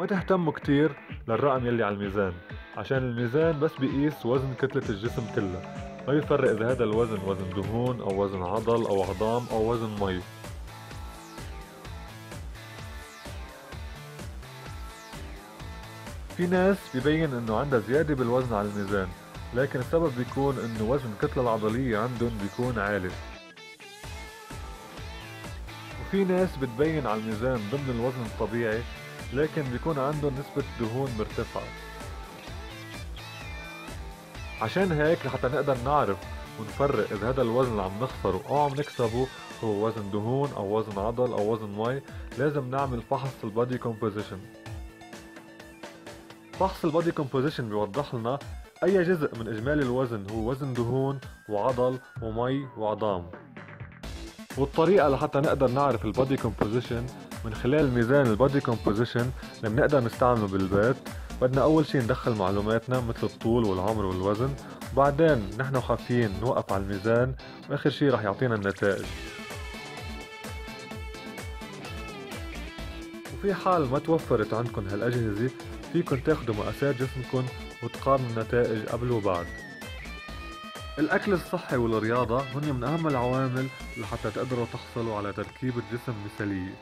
ما تهتموا كتير للرقم يلي على الميزان عشان الميزان بس بيقيس وزن كتلة الجسم كلها. ما بيفرق إذا هذا الوزن وزن دهون أو وزن عضل أو عظام أو وزن مي. في ناس بيبين إنه عندها زيادة بالوزن على الميزان لكن السبب بيكون إنه وزن الكتلة العضلية عندهم بيكون عالي. وفي ناس بتبين على الميزان ضمن الوزن الطبيعي لكن بيكون عندهم نسبة دهون مرتفعة. عشان هيك لحتى نقدر نعرف ونفرق إذا هذا الوزن اللي عم نخسره أو عم نكسبه هو وزن دهون أو وزن عضل أو وزن مي لازم نعمل فحص ال body composition. فحص ال body composition بيوضح لنا أي جزء من إجمالي الوزن هو وزن دهون وعضل ومي وعظام. والطريقة لحتى نقدر نعرف ال body composition من خلال ميزان ال body composition اللي بنقدر نستعمله بالبيت بدنا أول شي ندخل معلوماتنا مثل الطول والعمر والوزن وبعدين نحن وحافيين نوقف على الميزان وآخر شي رح يعطينا النتائج. وفي حال ما توفرت عندكم هالأجهزة فيكن تاخدوا مقاسات جسمكم وتقارنوا النتائج قبل وبعد. الأكل الصحي والرياضة هن من أهم العوامل لحتى تقدروا تحصلوا على تركيبة جسم مثالية.